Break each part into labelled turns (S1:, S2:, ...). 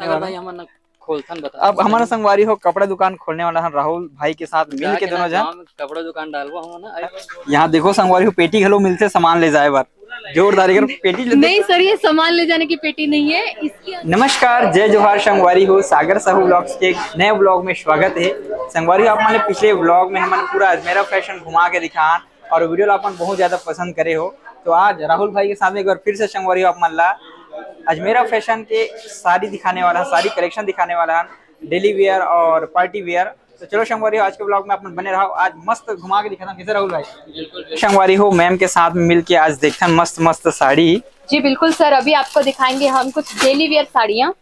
S1: अगर भाई हमन खोलथन बता
S2: अब हमारा संगवारी हो कपड़ा दुकान खोलने वाला है राहुल भाई के साथ मिल के दोनों जन
S1: कपड़ा दुकान डालबो हम ना
S2: यहाँ देखो संगवारी हो पेटी घलो मिलते सामान ले जाए बार। जोरदार अगर पेटी
S3: नहीं सर ये सामान ले जाने की पेटी नहीं है इसकी
S2: नमस्कार जय जोहार संगवारी हो सागर साहू ब्लॉग्स के नए ब्लॉग में स्वागत है। संगवारी हो आप माने पिछले ब्लॉग में हमने पूरा अजमेरा फ़ैशन घुमा के दिखान और वीडियो अपन बहुत ज़्यादा पसंद करे हो। तो आज राहुल भाई के सामने एक बार फिर से संगवारी हो आप मन ला अजमेरा फ़ैशन के साड़ी दिखाने वाला है साड़ी कलेक्शन दिखाने वाला है। डेली वेयर और पार्टी वेयर। तो चलो शंगवारी हो आज के ब्लॉग में अपन बने रहो। आज मस्त घुमा के दिखाता हूँ। कैसे राहुल भाई?
S1: बिल्कुल
S2: शंगवारी हो मैम के साथ मिल के आज देखते हैं मस्त मस्त साड़ी।
S3: जी बिल्कुल सर। अभी आपको दिखाएँगे हम कुछ डेली वेयर साड़ियाँ।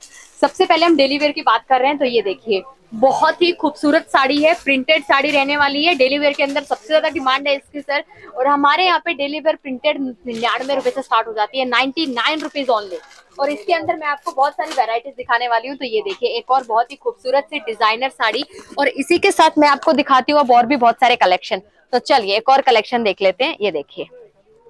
S3: सबसे पहले हम डेली वेयर की बात कर रहे हैं तो ये देखिए। बहुत ही खूबसूरत साड़ी है प्रिंटेड साड़ी रहने वाली है डेली वेयर के अंदर सबसे ज़्यादा डिमांड है इसकी सर और हमारे यहाँ पे डेली वेयर प्रिंटेड निन्यानवे रुपए से स्टार्ट हो जाती है नाइनटी नाइन रुपीज़ ऑनली और इसके अंदर मैं आपको बहुत सारी वेराइटीज दिखाने वाली हूँ तो ये देखिए, एक और बहुत ही खूबसूरत सी डिज़ाइनर साड़ी. और इसी के साथ मैं आपको दिखाती हूँ, अब और भी बहुत सारे कलेक्शन तो चलिए, एक और कलेक्शन देख लेते हैं, ये देखिए.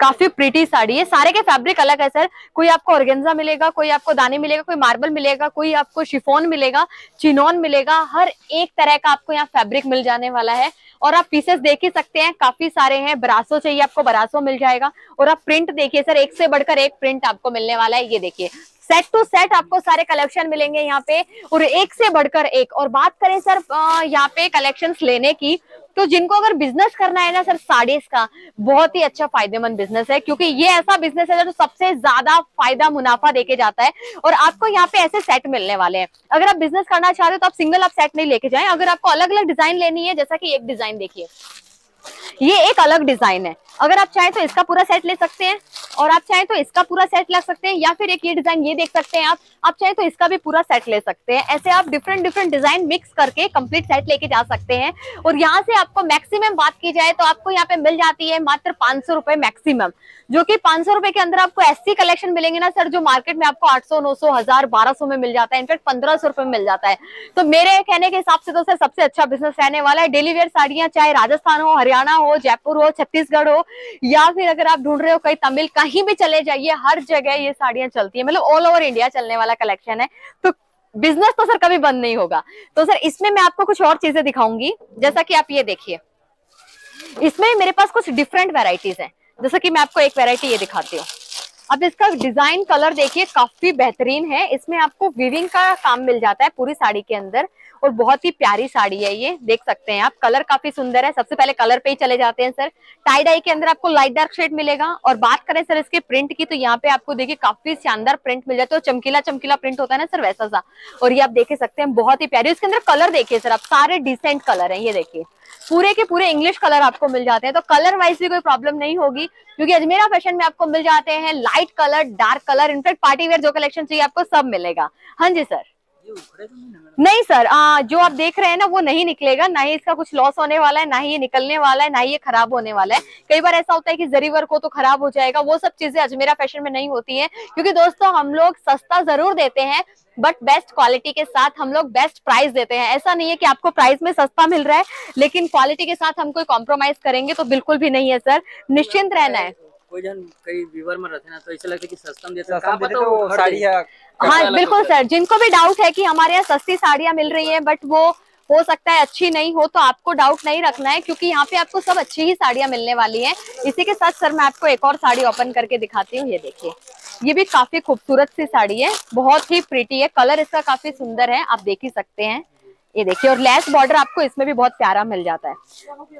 S3: काफ़ी प्रिटी साड़ी है। सारे के फैब्रिक अलग है सर कोई आपको ऑर्गेंजा मिलेगा, कोई आपको दाने मिलेगा, कोई मार्बल मिलेगा, कोई आपको शिफोन मिलेगा चिनोन मिलेगा, हर एक तरह का आपको यहाँ फैब्रिक मिल जाने वाला है। और आप पीसेस देख ही सकते हैं, काफ़ी सारे हैं। बरासो चाहिए आपको बरासो मिल जाएगा। और आप प्रिंट देखिए सर एक से बढ़कर एक प्रिंट आपको मिलने वाला है। ये देखिए सेट टू सेट आपको सारे कलेक्शन मिलेंगे यहाँ पे। और एक से बढ़कर एक। और बात करें सर यहाँ पे कलेक्शन लेने की तो जिनको अगर बिज़नेस करना है ना सर, साड़ीज का, बहुत ही अच्छा फ़ायदेमंद बिज़नेस है, क्योंकि ये ऐसा बिज़नेस है जो सबसे ज़्यादा फ़ायदा मुनाफा देके जाता है। और आपको यहाँ पे ऐसे सेट मिलने वाले हैं। अगर आप बिज़नेस करना चाह रहे हो तो आप सिंगल आप सेट नहीं लेके जाएँ। अगर आपको अलग अलग डिज़ाइन लेनी है, जैसा कि एक डिज़ाइन देखिए। ये एक अलग डिज़ाइन है। अगर आप चाहें तो इसका पूरा सेट ले सकते हैं। और आप चाहें तो इसका पूरा सेट ला सकते हैं या फिर एक ये डिज़ाइन ये देख सकते हैं आप। आप चाहें तो इसका भी पूरा सेट ले सकते हैं। ऐसे आप डिफरेंट डिफरेंट डिज़ाइन मिक्स करके कंप्लीट सेट लेके जा सकते हैं। और यहाँ से आपको मैक्सिमम बात की जाए तो आपको यहाँ पे मिल जाती है मात्र पाँच सौ मैक्सिमम जो की पाँच सौ के अंदर आपको ऐसी कलेक्शन मिलेंगे ना सर, जो मार्केट में आपको आठ सौ, नौ सौ, हज़ार, बारह सौ में मिल जाता है। इनफेक्ट पंद्रह सौ रुपए में मिल जाता है। तो मेरे कहने के हिसाब से तो सर, सबसे अच्छा बिज़नेस रहने वाला है। डेली वेयर साड़ियाँ, चाहे राजस्थान हो, हरियाणा हो, जयपुर हो, छत्तीसगढ़ हो, या फिर अगर आप ढूंढ रहे हो कहीं तमिल, कहीं भी चले जाइए, हर जगह ये साड़ियाँ चलती है। मतलब ऑल ओवर इंडिया चलने वाला कलेक्शन है। तो बिज़नेस तो सर कभी बंद नहीं होगा। तो सर, इसमें मैं आपको कुछ और चीज़ें दिखाऊँगी। जैसा कि आप ये देखिए। इसमें मेरे पास कुछ डिफरेंट वेराइटीज हैं। जैसा कि मैं आपको एक वेराइटी ये दिखाती हूँ। अब इसका डिज़ाइन कलर देखिए, काफ़ी बेहतरीन है। इसमें आपको विविंग का काम मिल जाता है पूरी साड़ी के अंदर। और बहुत ही प्यारी साड़ी है ये, देख सकते हैं आप। कलर काफ़ी सुंदर है, सबसे पहले कलर पे ही चले जाते हैं, सर। टाई डाई के अंदर आपको लाइट डार्क शेड मिलेगा और बात करें, सर, इसके प्रिंट की तो यहाँ पे आपको देखिए काफ़ी शानदार प्रिंट मिल जाता है तो चमकीला चमकीला प्रिंट होता है ना, सर, वैसा सा। और ये आप देख सकते हैं, बहुत ही प्यारी। इसके अंदर कलर देखिए, सर, आप सारे डिसेंट कलर है, ये देखिए। पूरे के पूरे इंग्लिश कलर आपको मिल जाते हैं तो कलर वाइज भी कोई प्रॉब्लम नहीं होगी, क्योंकि अजमेरा फ़ैशन में आपको मिल जाते हैं light colour dark colour in fact party wear जो कलेक्शन चाहिए आपको सब मिलेगा। हाँ जी, सर। नहीं सर आ, जो आप देख रहे हैं ना वो नहीं निकलेगा। ना ही इसका कुछ लॉस होने वाला है ना ही ये निकलने वाला है ना ही ये खराब होने वाला है। कई बार ऐसा होता है कि जरी वर्क हो तो खराब हो जाएगा वो सब चीज़ें अजमेरा फ़ैशन में नहीं होती है। क्योंकि दोस्तों हम लोग सस्ता ज़रूर देते हैं बट बेस्ट क्वालिटी के साथ हम लोग बेस्ट प्राइस देते हैं। ऐसा नहीं है कि आपको प्राइस में सस्ता मिल रहा है लेकिन क्वालिटी के साथ हम कोई कॉम्प्रोमाइज करेंगे तो बिल्कुल भी नहीं है सर। निश्चिंत रहना है।
S1: कोई जन कई व्यूवर में रहते ना तो ऐसा लगता है कि सस्ता में देते
S2: सस्ता देते
S1: पता वो
S2: तो
S1: हर
S2: साड़ी
S1: दे।
S3: हाँ बिल्कुल सर जिनको भी डाउट है कि हमारे यहाँ सस्ती साड़ियाँ मिल रही हैं बट वो हो सकता है अच्छी नहीं हो तो आपको डाउट नहीं रखना है क्योंकि यहाँ पे आपको सब अच्छी ही साड़ियाँ मिलने वाली हैं। इसी के साथ सर मैं आपको एक और साड़ी ओपन करके दिखाती हूँ ये देखिए। ये भी काफ़ी खूबसूरत सी साड़ी है बहुत ही प्रीटी है कलर इसका काफ़ी सुंदर है आप देख ही सकते हैं। ये देखिए, और लेस बॉर्डर आपको इसमें भी बहुत प्यारा मिल जाता है।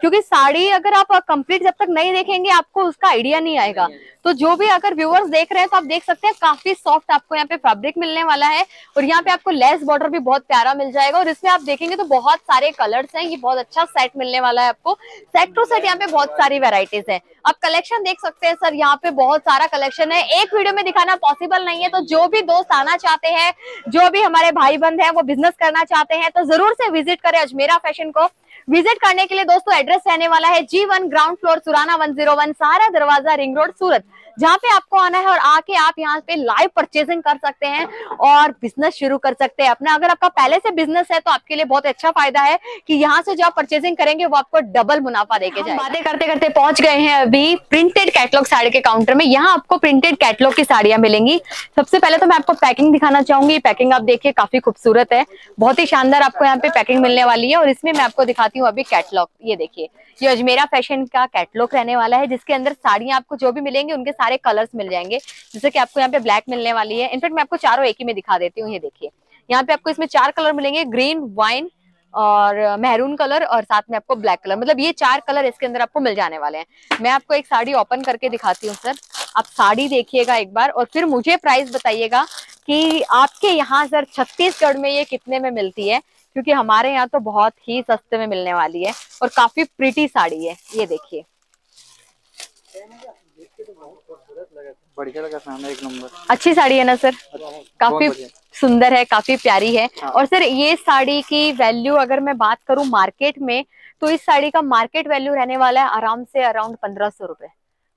S3: क्योंकि साड़ी अगर आप कंप्लीट जब तक नहीं देखेंगे, आपको उसका आइडिया नहीं आएगा। तो जो भी अगर व्यूअर्स देख रहे हैं तो आप देख सकते हैं, काफ़ी सॉफ्ट आपको यहाँ पे फैब्रिक मिलने वाला है, और यहाँ पे आपको लेस बॉर्डर भी बहुत प्यारा मिल जाएगा। और इसमें आप देखेंगे तो बहुत सारे कलर्स हैं, ये बहुत अच्छा सेट मिलने वाला है आपको। सेट टू सेट यहाँ पे बहुत सारी वेराइटीज है। आप कलेक्शन देख सकते हैं सर यहाँ पे बहुत सारा कलेक्शन है। एक वीडियो में दिखाना पॉसिबल नहीं है तो जो भी दोस्त आना चाहते हैं, जो भी हमारे भाई बंद है, वो बिज़नेस करना चाहते हैं तो ज़रूर से विज़िट करें अजमेरा फ़ैशन को। विज़िट करने के लिए दोस्तों एड्रेस रहने वाला है G one ground floor Surana one zero one दरवाज़ा रिंग रोड, सूरत। जहाँ पे आपको आना है और आके आप यहाँ पे लाइव परचेजिंग कर सकते हैं और बिज़नेस शुरू कर सकते हैं। अपना अगर आपका पहले से बिज़नेस है तो आपके लिए बहुत अच्छा फ़ायदा है कि यहाँ से जो आप परचेजिंग करेंगे वो आपको डबल मुनाफा देके जाए बातें करते करते पहुँच गए हैं अभी प्रिंटेड कैटलॉग साड़ी के काउंटर में। यहाँ आपको प्रिंटेड कैटलॉग की साड़ियाँ मिलेंगी। सबसे पहले तो मैं आपको पैकिंग दिखाना चाहूँगी। पैकिंग आप देखिए काफ़ी खूबसूरत है। बहुत ही शानदार आपको यहाँ पे पैकिंग मिलने वाली है और इसमें मैं आपको दिखाती हूँ अभी कैटलॉग ये देखिए ये अजमेरा फ़ैशन का कैटलॉग रहने वाला है जिसके अंदर साड़ियाँ आपको जो भी मिलेंगी उनके सारे कलर्स मिल जाएँगे, जैसे कि आपको यहाँ पे ब्लैक मिलने वाली है। इनफेक्ट मैं आपको चारों एक ही में दिखा देती हूँ, ये देखिए। यहाँ पे आपको इसमें चार कलर मिलेंगे ग्रीन वाइन और मेहरून कलर और साथ में आपको ब्लैक कलर मतलब ये चार कलर इसके अंदर आपको मिल जाने वाले हैं। मैं आपको एक साड़ी ओपन करके दिखाती हूँ सर आप साड़ी देखिएगा एक बार और फिर मुझे प्राइस बताइएगा कि आपके यहाँ सर छत्तीसगढ़ में ये कितने में मिलती है? क्योंकि हमारे यहाँ तो बहुत ही सस्ते में मिलने वाली है और काफ़ी प्रिटी साड़ी है। ये देखिए।
S2: बढ़िया लगा सामने एक नंबर।
S3: अच्छी साड़ी है ना सर? काफ़ी सुंदर है काफ़ी प्यारी है।
S2: हाँ।
S3: और सर ये साड़ी की वैल्यू अगर मैं बात करूँ मार्केट में तो इस साड़ी का मार्केट वैल्यू रहने वाला है आराम से अराउंड पंद्रह सौ रुपए।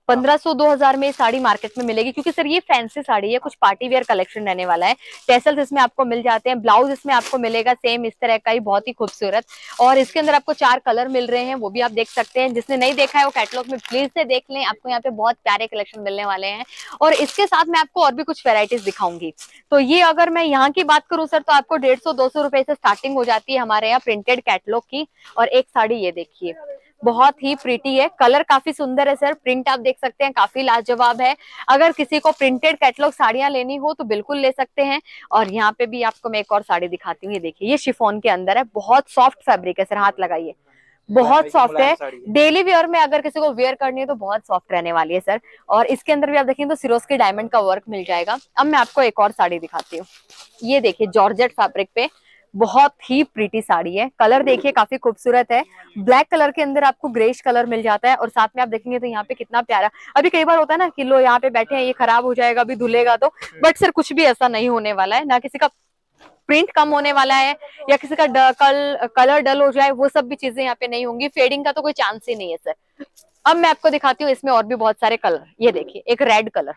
S3: पंद्रह सौ, दो हज़ार में साड़ी मार्केट में मिलेगी, क्योंकि सर ये फैंसी साड़ी है, कुछ पार्टी वेयर कलेक्शन रहने वाला है। टेसल्स इसमें आपको मिल जाते हैं ब्लाउज इसमें आपको मिलेगा सेम इस तरह का ही, बहुत ही खूबसूरत। और इसके अंदर आपको चार कलर मिल रहे हैं, वो भी आप देख सकते हैं। जिसने नहीं देखा है, वो कैटलॉग में प्लीज़ से देख लें, आपको यहाँ पे बहुत प्यारे कलेक्शन मिलने वाले हैं। और इसके साथ मैं आपको और भी कुछ वेराइटीज दिखाऊँगी। तो ये अगर मैं यहाँ की बात करूँ सर तो आपको डेढ़ सौ, दो सौ रुपए से स्टार्टिंग हो जाती है हमारे यहाँ प्रिंटेड कैटलॉग की। और एक साड़ी ये देखिए। बहुत ही प्रीटी है। कलर काफ़ी सुंदर है सर प्रिंट आप देख सकते हैं काफ़ी लाजवाब है। अगर किसी को प्रिंटेड कैटलॉग साड़ियाँ लेनी हो तो बिल्कुल ले सकते हैं। और यहाँ पे भी आपको मैं एक और साड़ी दिखाती हूँ। ये देखिए ये शिफोन के अंदर है। बहुत सॉफ्ट फैब्रिक है सर हाथ लगाइए। बहुत सॉफ्ट है। डेली वेयर में अगर किसी को वेयर करनी है तो बहुत सॉफ्ट रहने वाली है सर और इसके अंदर भी आप देखेंगे तो सिरोज के डायमंड का वर्क मिल जाएगा। अब मैं आपको एक और साड़ी दिखाती हूँ। ये देखिए जॉर्जेट फैब्रिक पे। बहुत ही प्रीटी साड़ी है। कलर देखिए काफ़ी खूबसूरत है। ब्लैक कलर के अंदर आपको ग्रेश कलर मिल जाता है और साथ में आप देखेंगे तो यहाँ पे कितना प्यारा। अभी कई बार होता है ना कि लो यहाँ पे बैठे हैं ये खराब हो जाएगा अभी धुलेगा तो। बट सर कुछ भी ऐसा नहीं होने वाला है। ना किसी का प्रिंट कम होने वाला है या किसी का ड, कल कलर डल हो जाए वो सब भी चीज़ें यहाँ पे नहीं होंगी। फेडिंग का तो कोई चांस ही नहीं है सर अब मैं आपको दिखाती हूँ इसमें और भी बहुत सारे कलर ये देखिए एक रेड कलर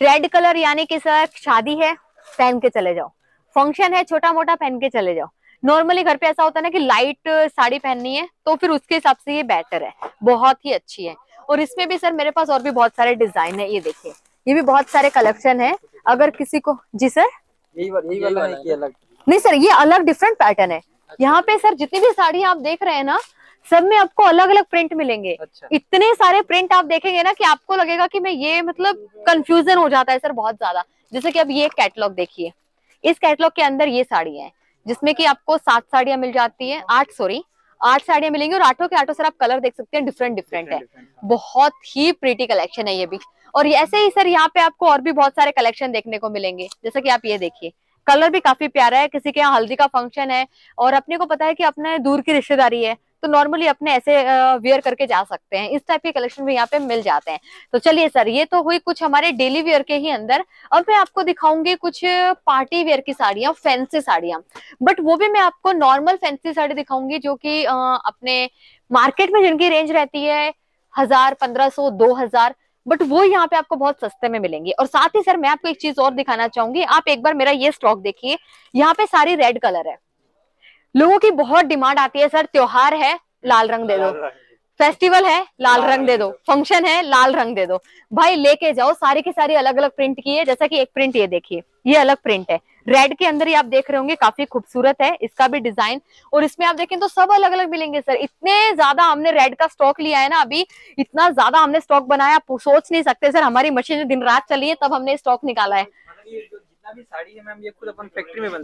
S3: रेड कलर यानी कि सर शादी है पहन के चले जाओ। फ़ंक्शन है छोटा मोटा पहन के चले जाओ। नॉर्मली घर पे ऐसा होता है ना कि लाइट साड़ी पहननी है तो फिर उसके हिसाब से ये बेटर है। बहुत ही अच्छी है। और इसमें भी सर मेरे पास और भी बहुत सारे डिज़ाइन है ये देखिए। ये भी बहुत सारे कलेक्शन है। अगर किसी को जी सर
S2: यही वाला है अलग।
S3: नहीं सर ये अलग डिफरेंट पैटर्न है। यहाँ पे सर जितनी भी साड़ी आप देख रहे हैं ना सब में आपको अलग अलग प्रिंट मिलेंगे।
S2: अच्छा।
S3: इतने सारे प्रिंट आप देखेंगे ना कि आपको लगेगा कि मैं ये मतलब कंफ्यूजन हो जाता है सर बहुत ज़्यादा। जैसे कि अब ये कैटलॉग देखिए। इस कैटलॉग के अंदर ये साड़ियाँ हैं जिसमें कि आपको सात साड़ियाँ मिल जाती है आठ सॉरी आठ साड़ियाँ मिलेंगी और आठों के आठों सर आप कलर देख सकते हैं डिफरेंट डिफरेंट है। बहुत ही प्रीटी कलेक्शन है ये भी। और ऐसे ही सर यहाँ पे आपको और भी बहुत सारे कलेक्शन देखने को मिलेंगे। जैसे कि आप ये देखिए कलर भी काफ़ी प्यारा है किसी के यहाँ हल्दी का फ़ंक्शन है और अपने को पता है कि अपने दूर की रिश्तेदारी है तो नॉर्मली अपने ऐसे वेयर करके जा सकते हैं। इस टाइप के कलेक्शन भी यहाँ पे मिल जाते हैं। तो चलिए सर ये तो हुई कुछ हमारे डेली वेयर के ही अंदर। अब मैं आपको दिखाऊँगी कुछ पार्टी वेयर की साड़ियाँ फैंसी साड़ियाँ। बट वो भी मैं आपको नॉर्मल फैंसी साड़ी दिखाऊँगी जो की अपने मार्केट में जिनकी रेंज रहती है हज़ार, पंद्रह सौ, दो हज़ार बट वो यहाँ पे आपको बहुत सस्ते में मिलेंगी। और साथ ही सर मैं आपको एक चीज़ और दिखाना चाहूँगी। आप एक बार मेरा ये स्टॉक देखिए। यहाँ पे सारी रेड कलर है। लोगों की बहुत डिमांड आती है सर। त्योहार है लाल रंग दे दो। फेस्टिवल है लाल रंग दे दो। फ़ंक्शन है लाल रंग दे दो। भाई लेके जाओ। सारी की सारी अलग अलग प्रिंट की है। जैसा कि एक प्रिंट ये देखिए ये अलग प्रिंट है। रेड के अंदर ही आप देख रहे होंगे काफ़ी खूबसूरत है। इसका भी डिज़ाइन। और इसमें आप देखें तो सब अलग अलग मिलेंगे सर। इतने ज़्यादा हमने रेड का स्टॉक लिया है ना अभी इतना ज़्यादा हमने स्टॉक बनाया। आप सोच नहीं सकते सर। हमारी मशीन दिन रात चली है तब हमने स्टॉक निकाला है।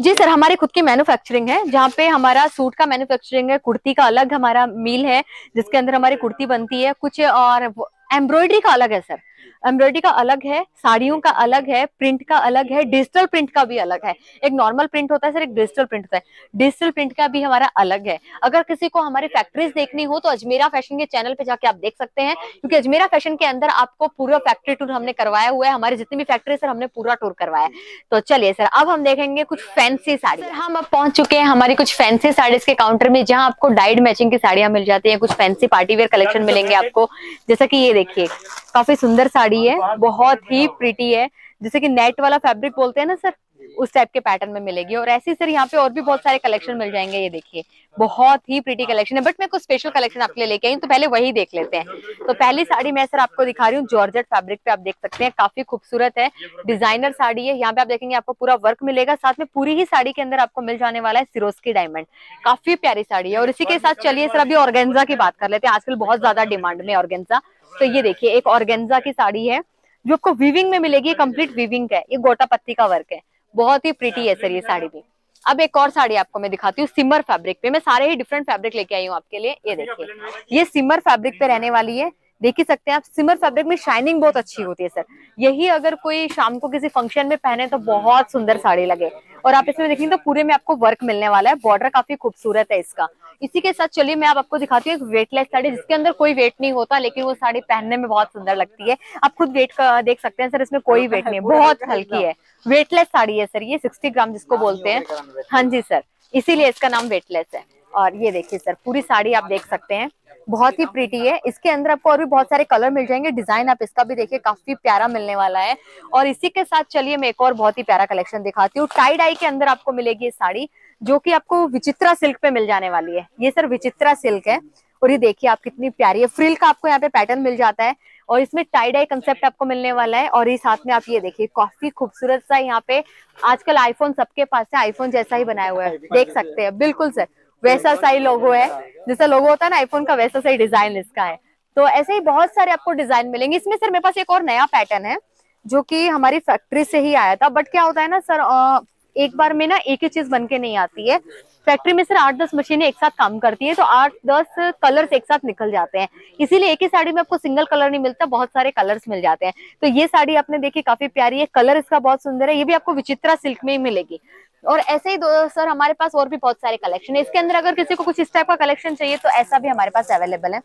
S3: जो सर हमारे खुद की मैन्युफैक्चरिंग है जहाँ पे हमारा सूट का मैन्युफैक्चरिंग है कुर्ती का अलग हमारा मील है जिसके अंदर हमारी कुर्ती बनती है कुछ और एम्ब्रॉयडरी का अलग है सर। एम्ब्रॉयडरी का अलग है साड़ियों का अलग है प्रिंट का अलग है डिजिटल प्रिंट का भी अलग है। एक नॉर्मल प्रिंट होता है सर एक डिजिटल प्रिंट होता है। डिजिटल प्रिंट का भी हमारा अलग है। अगर किसी को हमारी फैक्ट्रीज देखनी हो तो अजमेरा फ़ैशन के चैनल पे जाके आप देख सकते हैं क्योंकि अजमेरा फ़ैशन के अंदर आपको पूरा फैक्ट्री टूर हमने करवाया हुआ है। हमारे जितनी भी फैक्ट्री सर हमने पूरा टूर करवाया है। तो चलिए सर अब हम देखेंगे कुछ फैंसी साड़ी। सर हम अब पहुँच चुके हैं हमारी कुछ फैंसी साड़ीज के काउंटर में जहाँ आपको डाइड मैचिंग की साड़ियाँ मिल जाती है कुछ फैंसी पार्टी वेयर कलेक्शन मिलेंगे आपको। जैसा कि ये देखिए काफ़ी सुंदर साड़ी है बहुत ही प्रिटी है। जैसे कि नेट वाला फैब्रिक बोलते हैं ना सर उस टाइप के पैटर्न में मिलेगी। और ऐसे ही सर यहाँ पे और भी बहुत सारे कलेक्शन मिल जाएँगे ये देखिए। बहुत ही प्रिटी कलेक्शन है। बट मैं कुछ स्पेशल कलेक्शन आपके लिए लेके आई तो पहले वही देख लेते हैं। तो पहली साड़ी मैं सर आपको दिखा रही हूँ जॉर्जेट फैब्रिक पे आप देख सकते हैं काफ़ी खूबसूरत है। डिज़ाइनर साड़ी है यहाँ पे आप देखेंगे आपको पूरा वर्क मिलेगा। साथ में पूरी ही साड़ी के अंदर आपको मिल जाने वाला है सिरोज की डायमंड काफ़ी प्यारी साड़ी है। और इसी के साथ चलिए सर अभी ऑर्गेन्जा की बात कर लेते हैं। आजकल बहुत ज़्यादा डिमांड में ऑर्गेन्जा तो ये देखिए एक ऑर्गेन्जा की साड़ी है जो आपको वीविंग में मिलेगी कंप्लीट वीविंग है। ये गोटा पत्ती का वर्क है। बहुत ही प्रिटी है सर ये साड़ी भी। अब एक और साड़ी आपको मैं दिखाती हूँ सिमर फैब्रिक पे। मैं सारे ही डिफरेंट फैब्रिक लेके आई हूँ आपके लिए। ये देखिए। ये सिमर फैब्रिक पे रहने वाली है। देख ही सकते हैं आप सिमर फैब्रिक में शाइनिंग बहुत अच्छी होती है सर यही अगर कोई शाम को किसी फ़ंक्शन में पहने तो बहुत सुंदर साड़ी लगे। और आप इसमें देखेंगे तो पूरे में आपको वर्क मिलने वाला है बॉर्डर काफ़ी खूबसूरत है इसका। इसी के साथ चलिए मैं आप आपको दिखाती हूँ एक वेटलेस साड़ी जिसके अंदर कोई वेट नहीं होता लेकिन वो साड़ी पहनने में बहुत सुंदर लगती है। आप खुद वेट देख सकते हैं सर इसमें कोई वेट नहीं है बहुत हल्की है। वेटलेस साड़ी है सर ये सिक्सटी ग्राम जिसको बोलते हैं। हाँ जी सर इसीलिए इसका नाम वेटलेस है। और ये देखिए सर पूरी साड़ी आप देख सकते हैं। बहुत ही प्रीटी है। इसके अंदर आपको और भी बहुत सारे कलर मिल जाएँगे। डिज़ाइन आप इसका भी देखिए काफ़ी प्यारा मिलने वाला है। और इसी के साथ चलिए मैं एक और बहुत ही प्यारा कलेक्शन दिखाती हूँ। टाई डाई के अंदर आपको मिलेगी ये साड़ी जो कि आपको विचित्रा सिल्क पे मिल जाने वाली है। ये सर विचित्रा सिल्क है। और ये देखिए आप कितनी प्यारी है। फ्रिल का आपको यहाँ पे पैटर्न मिल जाता है। और इसमें टाई डाई कंसेप्ट आपको मिलने वाला है। और ये साथ में आप ये देखिए काफ़ी खूबसूरत सा यहाँ पे आजकल आईफोन सबके पास है। आईफोन जैसा ही बनाया हुआ है। देख सकते हैं। बिल्कुल सर वैसा सा ही। लोगो है जैसा लोगो होता है ना आईफोन का वैसा सा ही डिज़ाइन इसका है। तो ऐसे ही बहुत सारे आपको डिज़ाइन मिलेंगे। इसमें सर मेरे पास एक और नया पैटर्न है जो कि हमारी फैक्ट्री से ही आया था। बट क्या होता है ना सर एक बार में ना एक ही चीज़ बन के नहीं आती है। फैक्ट्री में सर आठ दस मशीनें एक साथ काम करती है तो आठ दस कलर्स एक साथ निकल जाते हैं। इसीलिए एक ही साड़ी में आपको सिंगल कलर नहीं मिलता बहुत सारे कलर्स मिल जाते हैं। तो ये साड़ी आपने देखी काफ़ी प्यारी है। कलर इसका बहुत सुंदर है। ये भी आपको विचित्रा सिल्क में ही मिलेगी। और ऐसे ही सर, हमारे पास और भी बहुत सारे कलेक्शन है। इसके अंदर अगर किसी को कुछ इस टाइप का कलेक्शन चाहिए तो ऐसा भी हमारे पास अवेलेबल है।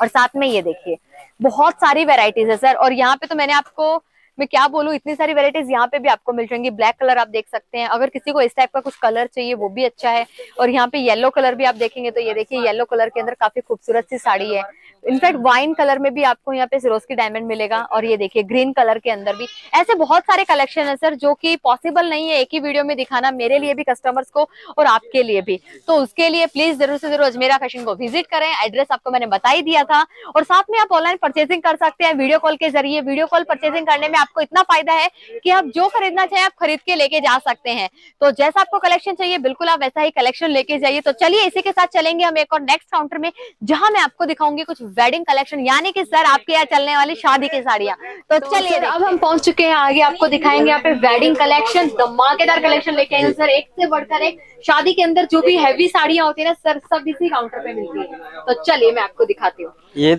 S3: और साथ में ये देखिए, बहुत सारी वेराइटीज है, सर। और यहाँ पे तो मैंने आपको मैं क्या बोलूँ, इतनी सारी वेराइटीज यहाँ पे भी आपको मिल जाएँगी। ब्लैक कलर आप देख सकते हैं। अगर किसी को इस टाइप का कुछ कलर चाहिए, वो भी अच्छा है। और यहाँ पे येलो कलर भी आप देखेंगे तो ये देखिए येलो कलर के अंदर काफ़ी खूबसूरत सी साड़ी है। इनफैक्ट वाइन कलर में भी आपको यहाँ पे सिरोज की डायमंड मिलेगा। और ये देखिए ग्रीन कलर के अंदर भी। ऐसे बहुत सारे कलेक्शन है सर जो कि पॉसिबल नहीं है एक ही वीडियो में दिखाना मेरे लिए भी कस्टमर्स को और आपके लिए भी। तो उसके लिए प्लीज़ ज़रूर से ज़रूर अजमेरा फ़ैशन को विज़िट करें। एड्रेस आपको मैंने बता ही दिया था। और साथ में आप ऑनलाइन परचेसिंग कर सकते हैं। वीडियो कॉल के ज़रिए वीडियो कॉल परचेसिंग करने में आपको इतना फ़ायदा है कि आप जो खरीदना चाहे आप खरीद के लेके जा सकते हैं। तो जैसा आपको कलेक्शन चाहिए बिल्कुल आप वैसा ही कलेक्शन लेके जाइए। तो चलिए इसी के साथ चलेंगे हम एक और नेक्स्ट काउंटर में जहाँ मैं आपको दिखाऊँगी कुछ वेडिंग कलेक्शन यानी कि सर आपके यहाँ चलने वाली शादी की साड़ियाँ। तो, तो चलिए अब हम पहुँच चुके हैं आगे आपको दिखाएँगे यहाँ पे वेडिंग कलेक्शन धमाकेदार कलेक्शन लेके आए सर। एक से बढ़कर एक शादी के अंदर जो भी हैवी साड़ियाँ होती है ना सर सब इसी काउंटर पे मिलती है। तो चलिए मैं आपको दिखाती हूँ।
S2: ये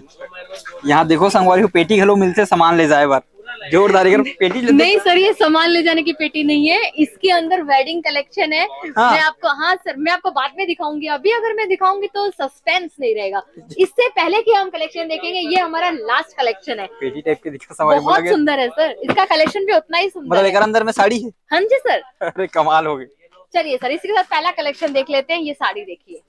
S2: यहाँ देखो संगवारी पेटी घलो मिलते सामान ले जाए बार। जोरदार पेटी
S3: नहीं सर ये सामान ले जाने की पेटी नहीं है। इसके अंदर वेडिंग कलेक्शन है। हाँ। मैं आपको हाँ सर मैं आपको बाद में दिखाऊँगी। अभी अगर मैं दिखाऊँगी तो सस्पेंस नहीं रहेगा। इससे पहले की हम कलेक्शन देखेंगे ये हमारा लास्ट कलेक्शन है।
S2: पेटी टाइप के दिखा
S3: बहुत सुंदर है सर। इसका कलेक्शन भी उतना ही सुंदर
S2: मतलब अंदर में साड़ी है?
S3: हाँ जी सर।
S2: अरे कमाल हो गई।
S3: चलिए सर इसके साथ पहला कलेक्शन देख लेते हैं। ये साड़ी देखिए।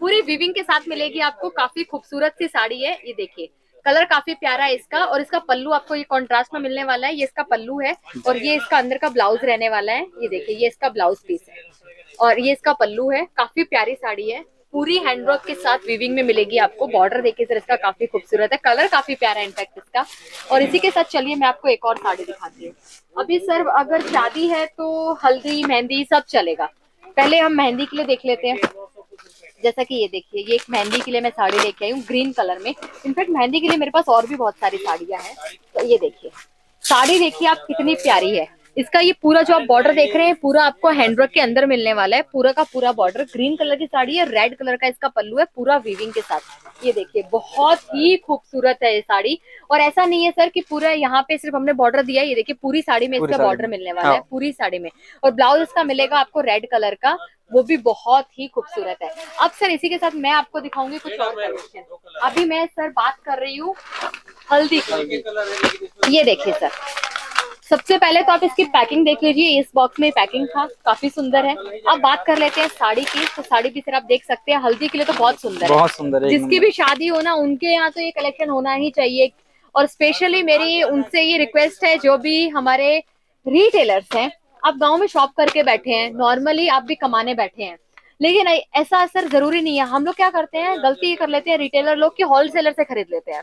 S3: पूरी विविंग के साथ मिलेगी आपको। काफ़ी खूबसूरत सी साड़ी है। ये देखिए। कलर काफ़ी प्यारा है इसका, और इसका पल्लू आपको ये कॉन्ट्रास्ट में मिलने वाला है। ये इसका पल्लू है, और ये इसका अंदर का ब्लाउज रहने वाला है। ये देखिए, ये इसका ब्लाउज पीस है। और ये इसका पल्लू है, काफ़ी प्यारी साड़ी है। पूरी हैंडवर्क के साथ विविंग में मिलेगी आपको। बॉर्डर देखिए सर इसका काफ़ी खूबसूरत है। कलर काफ़ी प्यारा है इनफैक्ट इसका। और इसी के साथ चलिए, मैं आपको एक और साड़ी दिखाती हूँ। अभी सर अगर शादी है तो हल्दी, मेहंदी सब चलेगा। पहले हम मेहंदी के लिए देख लेते हैं। जैसा कि ये देखिए, ये एक मेहंदी के लिए मैं साड़ी लेके आई हूँ, ग्रीन कलर में। इनफेक्ट मेहंदी के लिए मेरे पास और भी बहुत सारी साड़ियाँ हैं। तो ये देखिए, साड़ी देखिए आप कितनी प्यारी है। इसका ये पूरा जो आप बॉर्डर देख रहे हैं पूरा आपको हैंडवर्क के अंदर मिलने वाला है। पूरा का पूरा बॉर्डर ग्रीन कलर की साड़ी है रेड कलर का इसका पल्लू है पूरा वीविंग के साथ। ये देखिए बहुत ही खूबसूरत है ये साड़ी। और ऐसा नहीं है सर कि पूरा यहाँ पे सिर्फ़ हमने बॉर्डर दिया ये देखिए पूरी साड़ी में इसका बॉर्डर मिलने वाला है हाँ। पूरी साड़ी में। और ब्लाउज इसका मिलेगा आपको रेड कलर का वो भी बहुत ही खूबसूरत है। अब सर इसी के साथ मैं आपको दिखाऊँगी कुछ और कलेक्शन अभी मैं सर बात कर रही हूँ हल्दी की। ये देखिए सर। सबसे पहले तो आप इसकी पैकिंग देख लीजिए इस बॉक्स में पैकिंग था काफ़ी सुंदर है। अब बात कर लेते हैं साड़ी की तो साड़ी भी सर आप देख सकते हैं हल्दी के लिए तो बहुत सुंदर
S2: बहुत सुंदर
S3: है जिसकी भी शादी हो ना उनके यहाँ तो ये कलेक्शन होना ही चाहिए। और स्पेशली मेरी उनसे ये रिक्वेस्ट है जो भी हमारे रिटेलर्स हैं आप गाँव में शॉप करके बैठे हैं नॉर्मली आप भी कमाने बैठे हैं। लेकिन ऐसा असर ज़रूरी नहीं है। हम लोग क्या करते हैं गलती ये कर लेते हैं रिटेलर लोग कि होलसेलर से खरीद लेते हैं।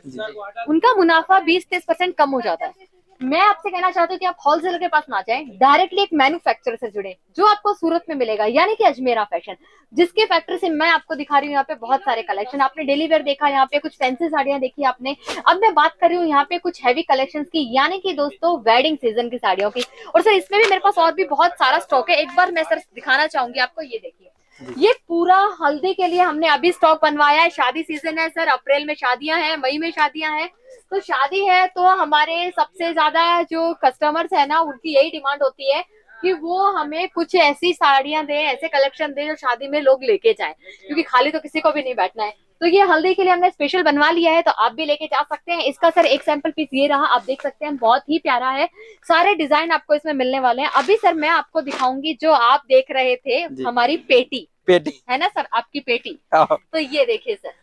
S3: उनका मुनाफा 20-30 परसेंट कम हो जाता है। मैं आपसे कहना चाहती हूँ कि आप होलसेलर के पास ना जाएँ डायरेक्टली एक मैन्युफैक्चरर से जुड़े, जो आपको सूरत में मिलेगा, यानी कि अजमेरा फ़ैशन जिसके फैक्ट्री से मैं आपको दिखा रही हूँ, यहाँ पे बहुत सारे कलेक्शन आपने डेली वेयर देखा, यहाँ पे कुछ फैंसी साड़ियाँ देखी आपने, अब मैं बात कर रही हूँ यहाँ पे कुछ हैवी कलेक्शन की, यानी कि दोस्तों वेडिंग सीज़न की साड़ियों की, और सर इसमें भी मेरे पास और भी बहुत सारा स्टॉक है, एक बार मैं सर दिखाना चाहूँगी आपको, ये देखिए। ये पूरा हल्दी के लिए हमने अभी स्टॉक बनवाया है। शादी सीज़न है सर अप्रैल में शादियाँ हैं, मई में शादियाँ हैं। तो शादी है तो हमारे सबसे ज़्यादा जो कस्टमर्स है ना, उनकी यही डिमांड होती है कि वो हमें कुछ ऐसी साड़ियाँ दे, ऐसे कलेक्शन दें जो शादी में लोग लेके जाए। क्योंकि खाली तो किसी को भी नहीं बैठना है। तो ये हल्दी के लिए हमने स्पेशल बनवा लिया है तो आप भी लेके जा सकते हैं। इसका सर एक सैंपल पीस ये रहा आप देख सकते हैं बहुत ही प्यारा है। सारे डिज़ाइन आपको इसमें मिलने वाले हैं। अभी सर मैं आपको दिखाऊँगी जो आप देख रहे थे हमारी पेटी।
S2: पेटी।
S3: है ना सर आपकी पेटी।
S2: हाँ,
S3: तो ये देखिए सर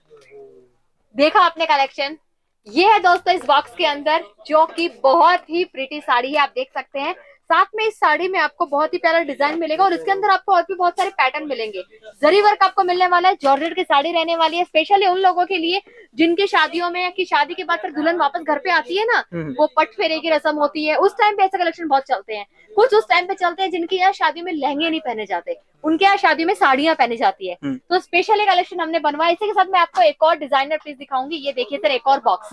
S3: देखा आपने कलेक्शन ये है दोस्तों इस बॉक्स के अंदर जो कि बहुत ही प्रिटी साड़ी है आप देख सकते हैं। साथ में इस साड़ी में आपको बहुत ही प्यारा डिज़ाइन मिलेगा और इसके अंदर आपको और भी बहुत सारे पैटर्न मिलेंगे। जरी वर्क आपको मिलने वाला है जॉर्जेट की साड़ी रहने वाली है स्पेशली उन लोगों के लिए जिनकी शादियों में कि शादी के बाद फिर दुल्हन वापस घर पे आती है ना
S2: हम्म।
S3: वो पट फेरे की रस्म होती है। उस टाइम पे ऐसे कलेक्शन बहुत चलते हैं। कुछ उस टाइम पे चलते हैं जिनके यहाँ शादी में लहंगे नहीं पहने जाते। उनके यहाँ शादी में साड़ियाँ पहनी जाती है।
S2: हम्म।
S3: तो स्पेशली कलेक्शन हमने बनवाया। इसी के साथ मैं आपको एक और डिज़ाइनर पीस दिखाऊँगी। ये देखिए सर एक और बॉक्स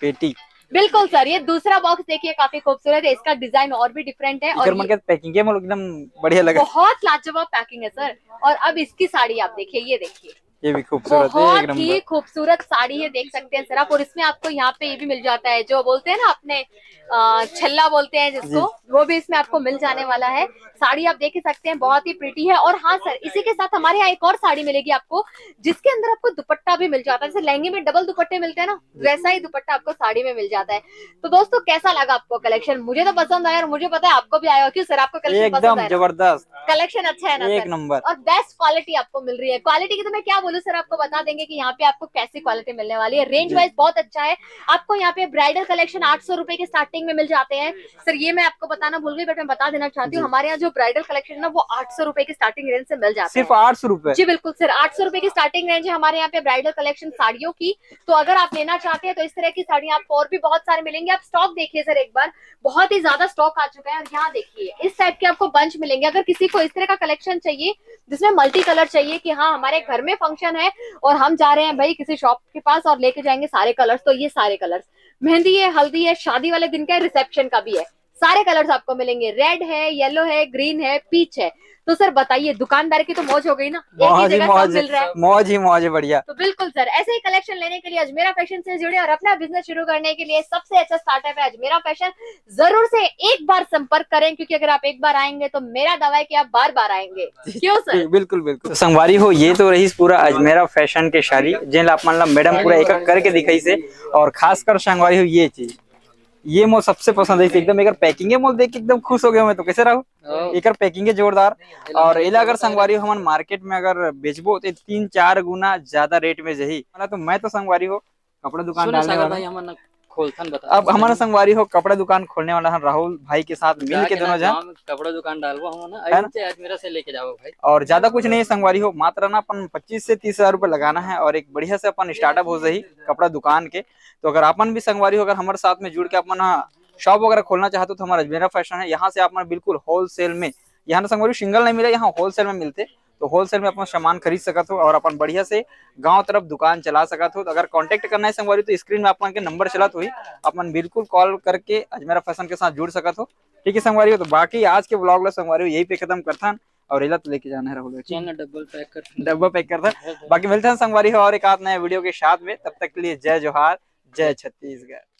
S2: पेटी।
S3: बिल्कुल सर ये दूसरा बॉक्स देखिए काफ़ी खूबसूरत है। इसका डिज़ाइन और भी डिफरेंट है और ये
S2: पैकिंग के मतलब एकदम बढ़िया लगा।
S3: बहुत लाजवाब पैकिंग है सर और अब इसकी साड़ी आप देखिए ये देखिए।
S2: ये भी खूबसूरत है एक
S3: बहुत ही
S2: नंबर
S3: खूबसूरत साड़ी है देख सकते हैं सर आप और इसमें आपको यहाँ पे ये भी मिल जाता है जो बोलते हैं ना अपने छल्ला बोलते हैं जिसको वो भी इसमें आपको मिल जाने वाला है। साड़ी आप देख ही सकते हैं बहुत ही प्रिटी है और हाँ सर इसी के साथ हमारे यहाँ एक और साड़ी मिलेगी आपको जिसके अंदर आपको दुपट्टा भी मिल जाता है जैसे लहंगे में डबल दुपट्टे मिलते हैं ना वैसा ही दुपट्टा आपको साड़ी में मिल जाता है। तो दोस्तों कैसा लगा आपको कलेक्शन मुझे तो पसंद आया और मुझे पता है आपको भी आया क्यों सर आपको कलेक्शन
S2: एकदम ज़बरदस्त।
S3: कलेक्शन अच्छा है ना
S2: एक नंबर।
S3: और बेस्ट क्वालिटी आपको मिल रही है। क्वालिटी की तो मैं क्या बोलूँ? सर आपको बता देंगे कि यहाँ पे आपको कैसी क्वालिटी मिलने वाली है। रेंज वाइज बहुत अच्छा है। आपको यहाँ पे ब्राइडल कलेक्शन आठ सौ रुपए के स्टार्टिंग में मिल जाते हैं। सर ये मैं आपको बताना भूल गई बट मैं बता देना चाहती हूँ हमारे यहाँ जो ब्राइडल कलेक्शन है ना वो आठ सौ रुपए की स्टार्टिंग रेंज से मिल जाते हैं।
S2: सिर्फ़ आठ सौ रूपए?
S3: जी बिल्कुल सर। आठ सौ रुपए की स्टार्टिंग रेंज है हमारे यहाँ पे ब्राइडल कलेक्शन साड़ियों की। तो अगर आप लेना चाहते हैं तो इस तरह की साड़ियाँ आपको और भी बहुत सारे मिलेंगे। आप स्टॉक देखिए सर एक बार। बहुत ही ज़्यादा स्टॉक आ चुका है और यहाँ देखिए इस टाइप के आपको बंच मिलेंगे। अगर किसी को इस तरह का कलेक्शन चाहिए जिसमें मल्टी कलर चाहिए कि हाँ हमारे घर में फ़ंक्शन है और हम जा रहे हैं भाई किसी शॉप के पास और लेके जाएँगे सारे कलर्स तो ये सारे कलर्स मेहंदी है, हल्दी है, शादी वाले दिन का है रिसेप्शन का भी है। सारे कलर्स आपको मिलेंगे। रेड है येलो है ग्रीन है पीच है। तो सर बताइए दुकानदार की तो मौज हो गई ना?
S2: मौज ही मौज
S3: मिल रहा है।
S2: मौज ही मौज है बढ़िया।
S3: तो बिल्कुल सर ऐसे ही कलेक्शन लेने के लिए अजमेरा फ़ैशन से जुड़े और अपना बिज़नेस शुरू करने के लिए सबसे अच्छा स्टार्टअप है अजमेरा फ़ैशन ज़रूर से एक बार संपर्क करें क्योंकि अगर आप एक बार आएँगे तो मेरा दावा है की आप बार बार आएँगे। क्यों सर
S2: बिल्कुल बिल्कुल। तो संगवारी हो ये तो रही पूरा अजमेरा फ़ैशन के शारी जिन आप मतलब मैडम पूरा एक एक करके दिखाई से और खासकर संगवारी हो ये चीज़। ये मोल सबसे पसंद है एकदम एक पैकिंग मॉल मोल देख के एकदम खुश हो गया मैं तो। कैसे रहो एक पैकिंग है जोरदार। और एला अगर संगवारी हो हमारे मार्केट में अगर बेचबो तो तीन चार गुना ज़्यादा रेट में जही मैं तो मैं तो संगवारी हो कपड़ा दुकान डालने वाला
S1: खोलथन बता
S2: अब हमारा संगवारी हो कपड़ा दुकान खोलने वाला है राहुल भाई के साथ मिल के दोनों जन।
S1: कपड़ा दुकान डालवा हम ना।
S2: है
S1: आज मेरा से लेके जाओ भाई।
S2: और ज़्यादा कुछ नहीं है संगवारी हो मात्र ना अपन पच्चीस से तीस हज़ार रुपए लगाना है और एक बढ़िया से अपन स्टार्टअप हो सही कपड़ा दुकान के। तो अगर अपन भी संगवारी हो अगर हमारे साथ में जुड़ के अपन शॉप वगैरह खोलना चाहते हो तो हमारा अजमेरा फ़ैशन है। यहाँ से अपन बिल्कुल होलसेल में यहाँ संगवारी सिंगल नहीं मिले यहाँ होलसेल में मिलते। तो होलसेल में अपना सामान खरीद सकत हो और अपन बढ़िया से गाँव तरफ़ दुकान चला सकत हो। तो अगर कांटेक्ट करना है संगवारी तो स्क्रीन में अपन के नंबर चलत हुई अपन बिल्कुल कॉल करके अजमेरा फ़ैशन के साथ जुड़ सकत हो। ठीक है संगवारी हो तो बाकी आज के ब्लॉग ला संगवारी यही पे खत्म करता और इला तो लेके जाना है राहुल
S1: डबल पैक कर
S2: डब्बा पैक करता बाकी मिलते हैं संगवारी हो और एक आध नए वीडियो के साथ में। तब तक के लिए जय जोहार जय छत्तीसगढ़।